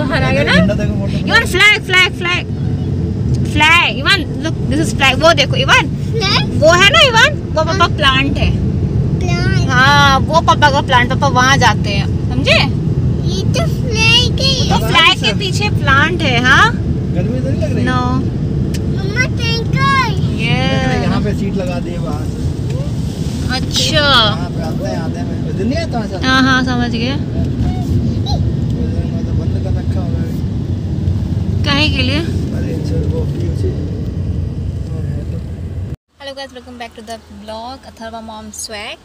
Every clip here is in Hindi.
बाहर आ गया ना even flag flag flag flag even look this is flag वो देखो इवन वो है ना इवन वो पापा प्लांट है. हाँ वो पापा का प्लांट पापा वहाँ जाते हैं. समझे? तो फ्लैग तो के पीछे प्लांट है हाँ? गर्मी तो नहीं लग रही? नो मम्मा टैंकर ये यहाँ पे सीट लगा अच्छा। हाँ, हाँ समझ गया कहे के लिए? Hello guys welcome back to the blog Atharva mom swag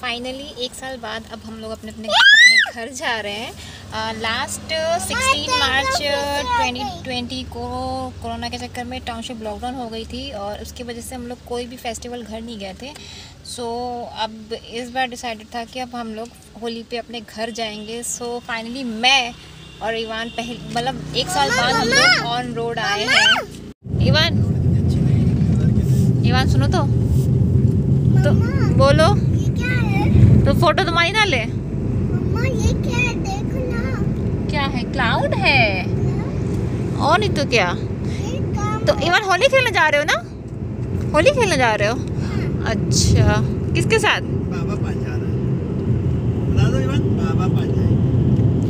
finally एक साल बाद अब हम लोग अपने अपने अपने घर जा रहे हैं। लास्ट सिक्सटीन मार्च 2020 को कोरोना के चक्कर में टाउनशिप लॉकडाउन हो गई थी और उसकी वजह से हम लोग कोई भी फेस्टिवल घर नहीं गए थे। सो so, अब इस बार डिसाइडेड था कि अब हम लोग होली पे अपने घर जाएँगे। सो so, फाइनली मैं और इवान पहले मतलब एक साल बाद हम लोग ऑन रोड आए हैं। इवान इवान सुनो तो। तो बोलो। तो फ़ोटो तुम्हारी ना ले। ये क्या है? देखो ना। क्या है? क्लाउड है। और नहीं तो क्या? तो इवान होली खेलने जा रहे हो ना? होली खेलने जा रहे हो। अच्छा। किसके साथ बाबा पास जा रहा है बता दो इवन बाबा पास जाए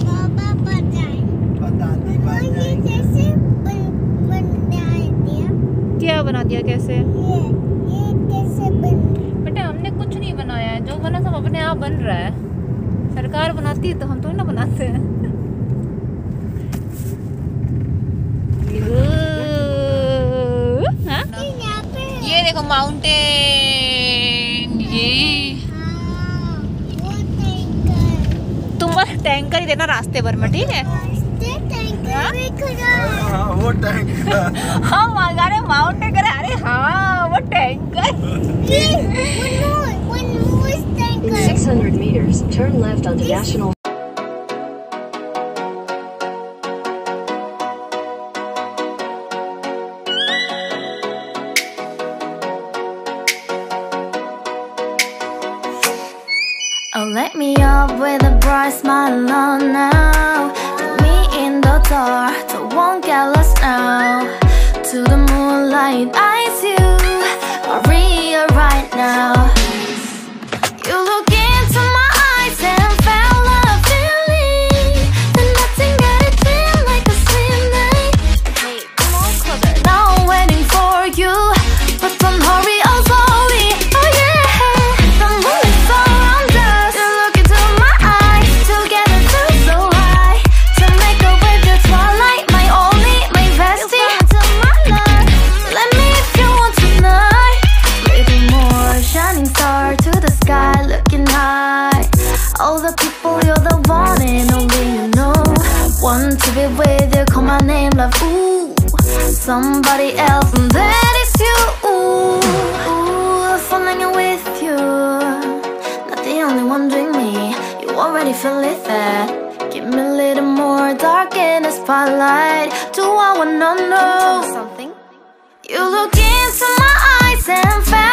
बाबा बताए बता दी और पास ये जाए कैसे बन बनाए दिया क्या बना दिया कैसे? ये ये कैसे बन बेटा हमने कुछ नहीं बनाया है। जो बना सब अपने आप बन रहा है। सरकार बनाती है तो हम तो ना बनाते हैं। हाँ? ये देखो माउंटेन ये। हाँ, टैंकर बस टैंकर ही देना रास्ते भर में ठीक है? है? हाँ। वो टैंक हाँ mountain 600 meters, turn left onto National. Oh, let me up with a bright smile on now. Take me in the dark. don't get lost now. To the moonlight, I Right now. Somebody else, and that is you. Ooh, falling in with you. Not the only one doing me. You already feel it there. Give me a little more dark in the spotlight. Do I wanna know something? You look into my eyes and felt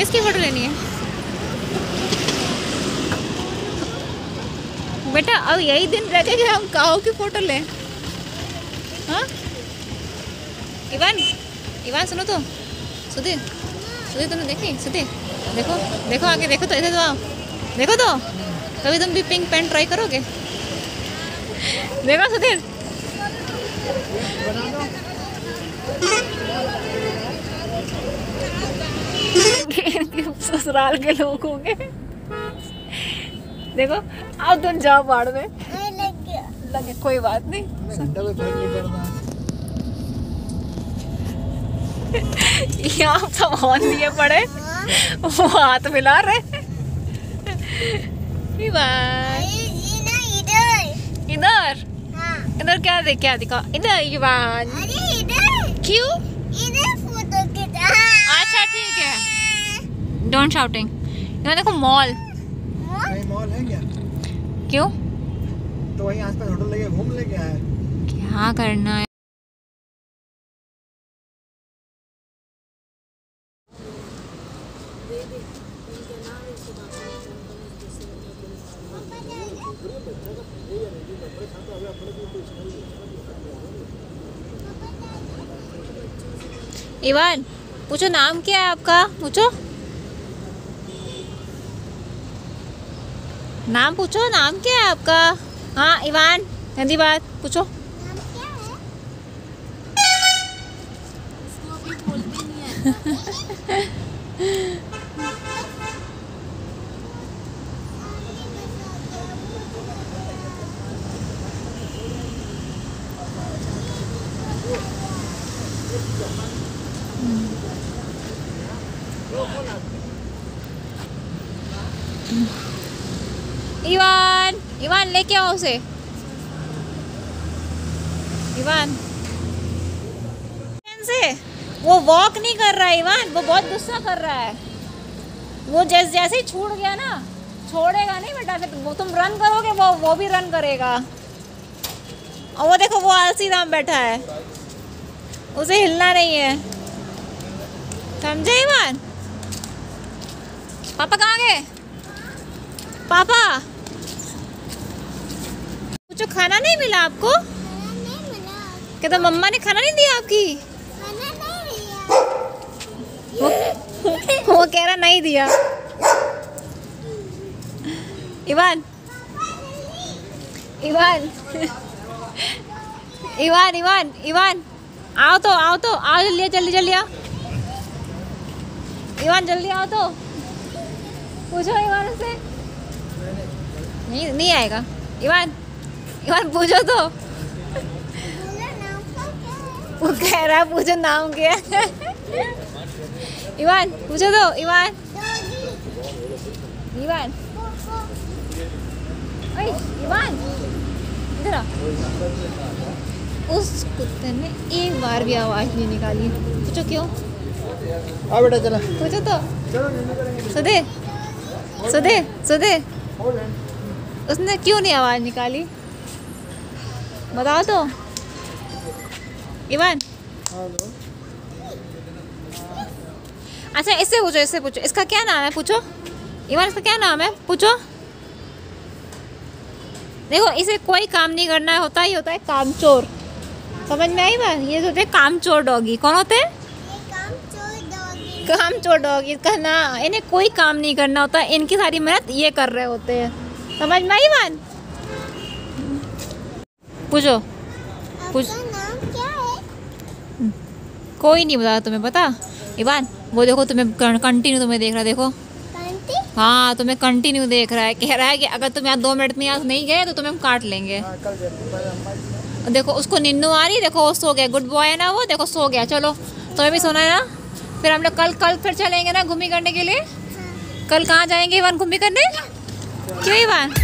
किसकी फ़ोटो लेनी है? बेटा, अब यही दिन रह गए हम काओ की फ़ोटो लें। हाँ? इवान इवान सुनो तो। सुधीर सुधीर तुमने देखी? सुधीर, देखो देखो आगे, देखो तो इधर तो आओ। देखो तो। कभी तुम भी पिंक पैंट ट्राई करोगे? देखो सुधीर। ससुराल के लोग होंगे। देखो अब तुम जाओ बाढ़ में. लगे कोई बात नहीं। यहाँ सब हॉर्न लिए पड़े। वो हाथ मिला रहे। इधर इधर? हाँ। क्या देख क्या दिखा? इधर इधर। क्यों? इधर अच्छा ठीक है. डोंट शाउटिंग यहाँ देखो मॉल मॉल है क्या? क्यों? तो वहीं आसपास होटल लेके घूम ले क्या है क्या करना है? इवान पूछो, नाम क्या है आपका? पूछो। नाम पूछो, नाम क्या है आपका? हाँ इवान, गंदी बात, पूछो। नाम क्या है? इवान लेके आओ उसे इवान से वो वॉक नहीं कर रहा है इवान वो बहुत गुस्सा कर रहा है. वो जैसे जैसे ही छूट गया ना, छोड़ेगा नहीं बेटा, फिर वो तुम रन करोगे, वो वो भी रन करेगा. और वो देखो, वो आलसी राम बैठा है. उसे हिलना नहीं है. समझे इवान पापा कहाँ गए? पापा? कुछ खाना नहीं मिला आपको? नहीं मम्मा ने खाना नहीं दिया आपकी? वो, वो कह रहा नहीं दिया। Ivan Ivan Ivan Ivan Ivan आओ तो आओ तो आओ जल्दी जल्दी जल्दी आओ। इवान जल्दी आओ तो। पूछो इवान से। नहीं नहीं आएगा। इवान इवान पूछो तो। वो कह? रहा है पूछो नाम क्या इवान पूछो तो इवान। इवान। इवान। इधर आ। उस कुत्ते ने एक बार भी आवाज़ नहीं निकाली। पूछो क्यों? आ बेटा चला। पूछो तो। सुधे। सुधे सुधे। उसने क्यों नहीं आवाज़ निकाली? बताओ तो इवान अच्छा इससे पूछो इससे पूछो इसका क्या नाम है पूछो इवन इसका क्या नाम है पूछो देखो इसे कोई काम नहीं करना होता ही होता है कामचोर समझ में आई बात ये होते हैं कामचोर डॉगी कौन होते हैं काम चोर डॉगी इसका ना इन्हें कोई काम नहीं करना होता इनकी सारी मेहनत ये कर रहे होते हैं समझ में आई बात पूछो पूछ आपका नाम क्या है? कोई नहीं बता तुम्हें पता? इवान वो देखो तुम्हें कंटिन्यू तुम्हें देख रहा है देखो। हाँ तुम्हें कंटिन्यू देख रहा है कह रहा है कि अगर तुम यहाँ दो मिनट में यहाँ नहीं गए तो तुम्हें हम काट लेंगे। हाँ देखो उसको निन्नू आ रही देखो वो सो गया। गुड बॉय है ना वो देखो सो गया चलो। तुम्हें भी सोना है ना? फिर हम लोग कल कल फिर चलेंगे ना घूमी करने के लिए? कल कहाँ जाएँगे इवान घूमी करने? क्यों इवान?